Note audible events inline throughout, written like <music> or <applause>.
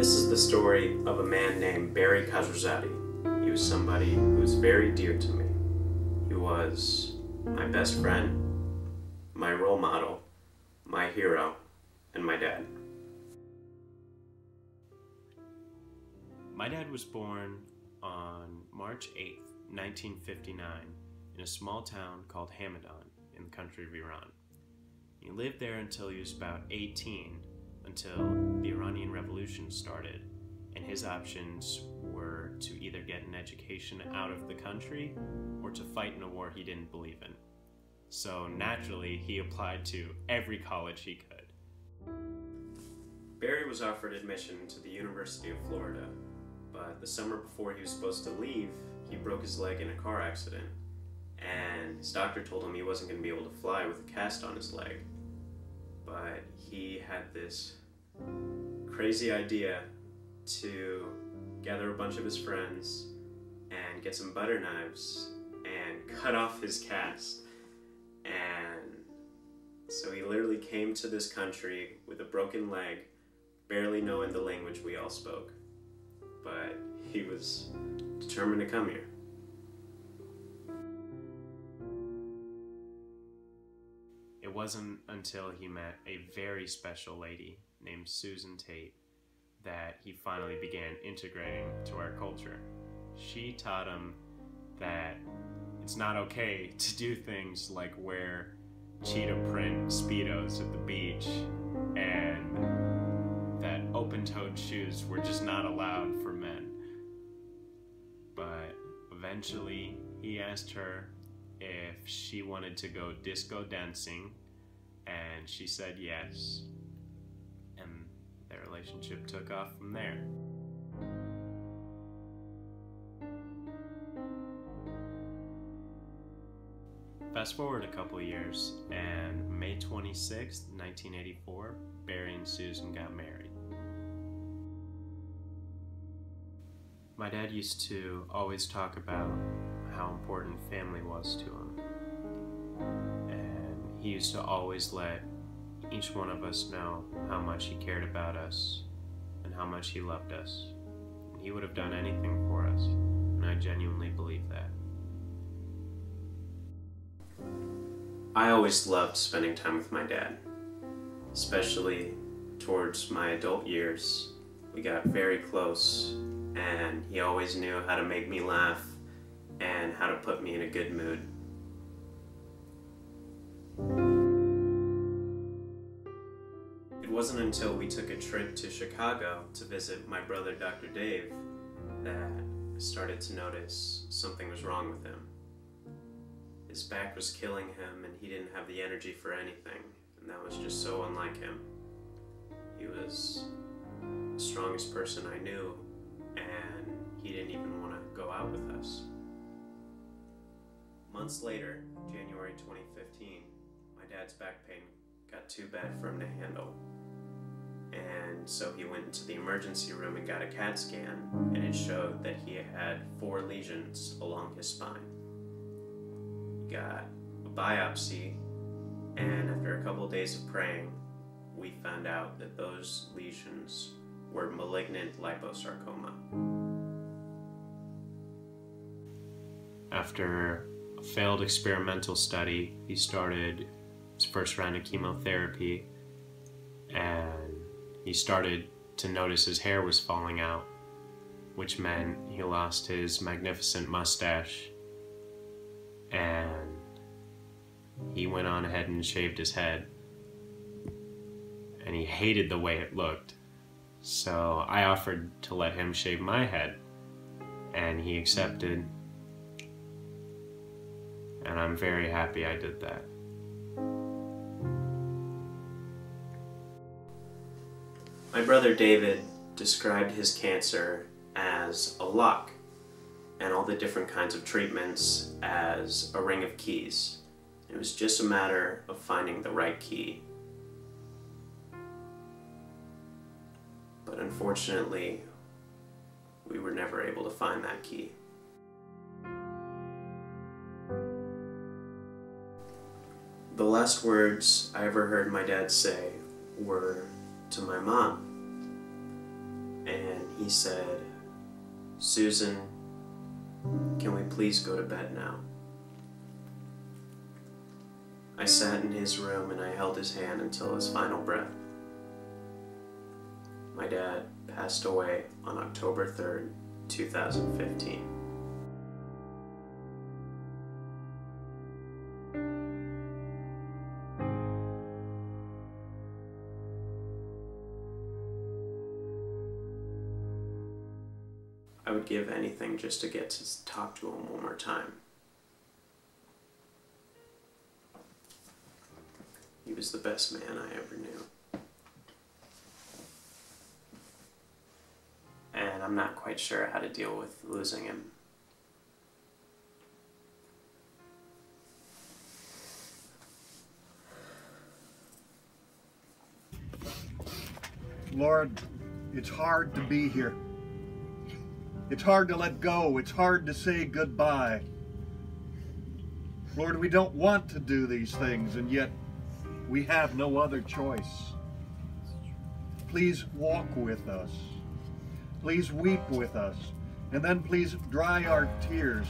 This is the story of a man named Barry Khazruzadi. He was somebody who was very dear to me. He was my best friend, my role model, my hero, and my dad. My dad was born on March 8th, 1959, in a small town called Hamadan in the country of Iran. He lived there until he was about 18, until the Iranian Revolution started, and his options were to either get an education out of the country or to fight in a war he didn't believe in. So naturally, he applied to every college he could. Barry was offered admission to the University of Florida, but the summer before he was supposed to leave, he broke his leg in a car accident, and his doctor told him he wasn't going to be able to fly with a cast on his leg. But he had this crazy idea to gather a bunch of his friends and get some butter knives and cut off his cast. And so he literally came to this country with a broken leg, barely knowing the language we all spoke. But he was determined to come here. It wasn't until he met a very special lady named Susan Tate that he finally began integrating to our culture. She taught him that it's not okay <laughs> to do things like wear cheetah print Speedos at the beach and that open toed shoes were just not allowed for men. But eventually he asked her if she wanted to go disco dancing and she said yes. Relationship took off from there. Fast forward a couple years, and May 26, 1984, Barry and Susan got married. My dad used to always talk about how important family was to him. And he used to always let each one of us know how much he cared about us and how much he loved us. He would have done anything for us, and I genuinely believe that. I always loved spending time with my dad, especially towards my adult years. We got very close, and he always knew how to make me laugh and how to put me in a good mood. It wasn't until we took a trip to Chicago to visit my brother Dr. Dave that I started to notice something was wrong with him. His back was killing him and he didn't have the energy for anything, and that was just so unlike him. He was the strongest person I knew, and he didn't even want to go out with us. Months later, January 2015, my dad's back pain got too bad for him to handle. And so he went into the emergency room and got a CAT scan, and it showed that he had four lesions along his spine. He got a biopsy, and after a couple of days of praying, we found out that those lesions were malignant liposarcoma. After a failed experimental study, he started his first round of chemotherapy and he started to notice his hair was falling out, which meant he lost his magnificent mustache and he went on ahead and shaved his head and he hated the way it looked. So I offered to let him shave my head and he accepted and I'm very happy I did that. My brother David described his cancer as a lock and all the different kinds of treatments as a ring of keys. It was just a matter of finding the right key. But unfortunately, we were never able to find that key. The last words I ever heard my dad say were to my mom. And He said, Susan, can we please go to bed now? I sat in his room and I held his hand until his final breath. My dad passed away on October 3rd, 2015. I would give anything just to get to talk to him one more time. He was the best man I ever knew. And I'm not quite sure how to deal with losing him. Lord, it's hard to be here. It's hard to let go. It's hard to say goodbye. Lord, we don't want to do these things, and yet we have no other choice. Please walk with us. Please weep with us. And then please dry our tears.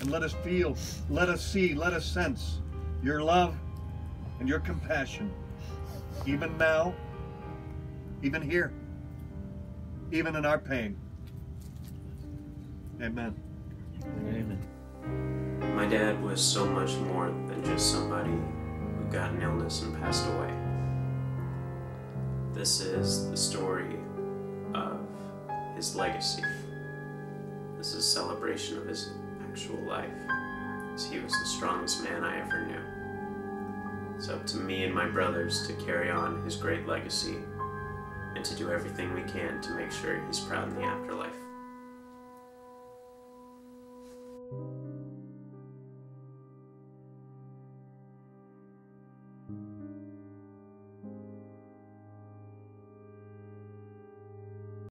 And let us feel, let us see, let us sense your love and your compassion. Even now, even here, even in our pain. Amen. Amen. My dad was so much more than just somebody who got an illness and passed away. This is the story of his legacy. This is a celebration of his actual life. As he was the strongest man I ever knew. It's up to me and my brothers to carry on his great legacy and to do everything we can to make sure he's proud in the afterlife.